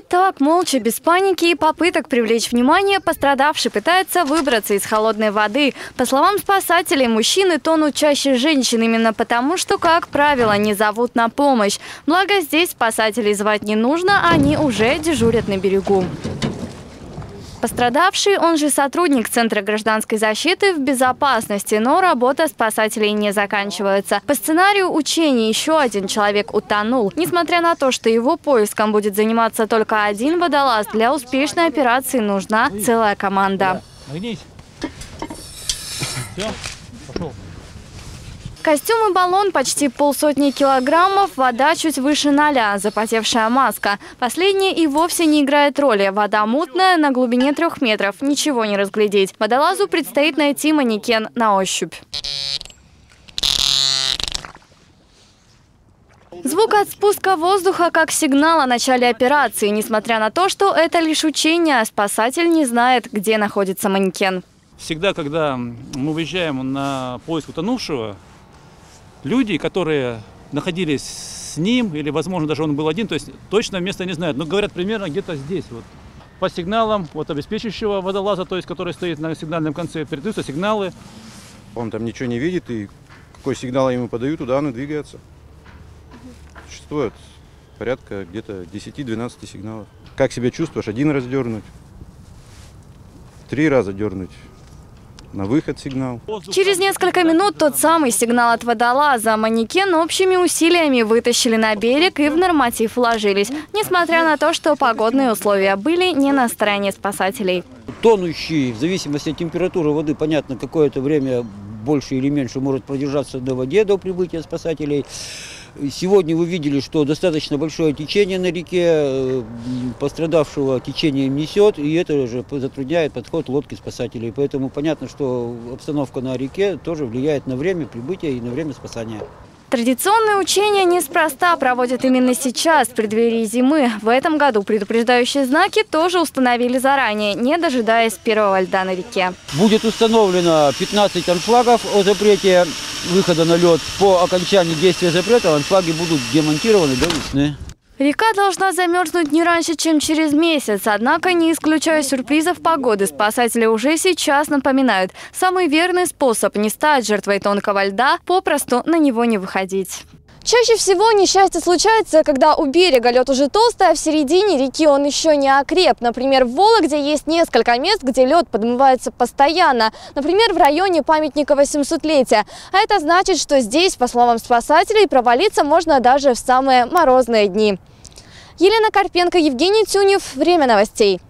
Вот так, молча, без паники и попыток привлечь внимание, пострадавший пытается выбраться из холодной воды. По словам спасателей, мужчины тонут чаще женщин именно потому, что, как правило, не зовут на помощь. Благо, здесь спасателей звать не нужно, они уже дежурят на берегу. Пострадавший, он же сотрудник Центра гражданской защиты в безопасности, но работа спасателей не заканчивается. По сценарию учений еще один человек утонул. Несмотря на то, что его поиском будет заниматься только один водолаз, для успешной операции нужна целая команда. Все, пошел. Костюм и баллон почти полсотни килограммов, вода чуть выше ноля, запотевшая маска. Последняя и вовсе не играет роли. Вода мутная, на глубине трех метров, ничего не разглядеть. Водолазу предстоит найти манекен на ощупь. Звук от спуска воздуха как сигнал о начале операции. Несмотря на то, что это лишь учение, спасатель не знает, где находится манекен. Всегда, когда мы выезжаем на поиск утонувшего, люди, которые находились с ним, или, возможно, даже он был один, то есть точно место не знают, но говорят примерно где-то здесь. Вот. По сигналам вот, обеспечивающего водолаза, то есть который стоит на сигнальном конце, передаются сигналы. Он там ничего не видит, и какой сигнал ему подают, туда он и двигается. Существует порядка где-то 10-12 сигналов. Как себя чувствуешь? Один раз дернуть, три раза дернуть на выход сигнал. Через несколько минут тот самый сигнал от водолаза. Манекен общими усилиями вытащили на берег и в норматив вложились, несмотря на то, что погодные условия были не на стороне спасателей. Тонущий, в зависимости от температуры воды, понятно, какое-то время больше или меньше может продержаться до воде, до прибытия спасателей. Сегодня вы видели, что достаточно большое течение на реке, э, пострадавшего течение несет, и это же затрудняет подход лодки спасателей. Поэтому понятно, что обстановка на реке тоже влияет на время прибытия и на время спасания. Традиционные учения неспроста проводят именно сейчас, в преддверии зимы. В этом году предупреждающие знаки тоже установили заранее, не дожидаясь первого льда на реке. Будет установлено 15 анфлагов о запрете выхода на лед. По окончании действия запрета анфлаги будут демонтированы до весны. Река должна замерзнуть не раньше, чем через месяц. Однако, не исключая сюрпризов погоды, спасатели уже сейчас напоминают, самый верный способ не стать жертвой тонкого льда – попросту на него не выходить. Чаще всего несчастье случается, когда у берега лед уже толстый, а в середине реки он еще не окреп. Например, в Вологде есть несколько мест, где лед подмывается постоянно. Например, в районе памятника 800-летия. А это значит, что здесь, по словам спасателей, провалиться можно даже в самые морозные дни. Елена Карпенко, Евгений Тюнев. Время новостей.